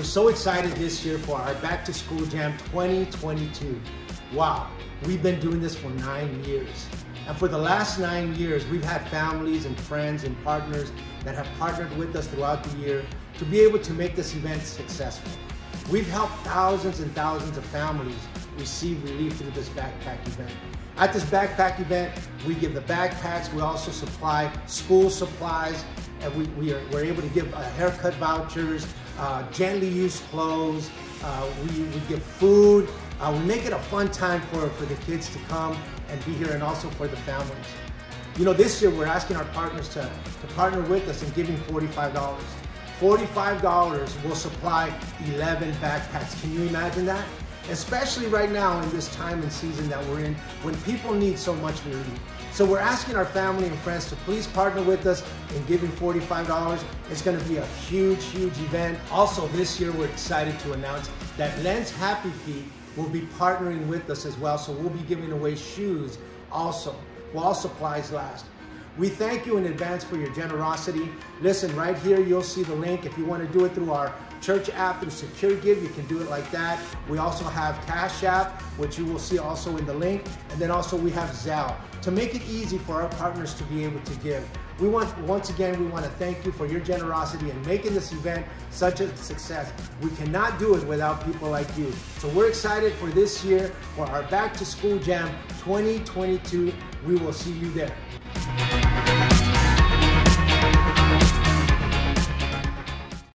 We're so excited this year for our Back to School Jam 2022. Wow, we've been doing this for nine years. And for the last nine years, we've had families and friends and partners that have partnered with us throughout the year to be able to make this event successful. We've helped thousands and thousands of families receive relief through this backpack event. At this backpack event, we give the backpacks, we also supply school supplies, and we, we are, we're able to give uh, haircut vouchers, uh, gently used clothes, uh, we, we give food, uh, we make it a fun time for, for the kids to come and be here and also for the families. You know, this year we're asking our partners to, to partner with us in giving $45. $45 will supply 11 backpacks. Can you imagine that? Especially right now in this time and season that we're in when people need so much relief. So we're asking our family and friends to please partner with us in giving $45. It's gonna be a huge, huge event. Also this year we're excited to announce that Lens Happy Feet will be partnering with us as well. So we'll be giving away shoes also while supplies last. We thank you in advance for your generosity. Listen, right here, you'll see the link. If you want to do it through our church app, through Secure Give, you can do it like that. We also have Cash App, which you will see also in the link. And then also we have Zelle to make it easy for our partners to be able to give. We want, once again, we want to thank you for your generosity and making this event such a success. We cannot do it without people like you. So we're excited for this year, for our Back to School Jam 2022. We will see you there. Thank you.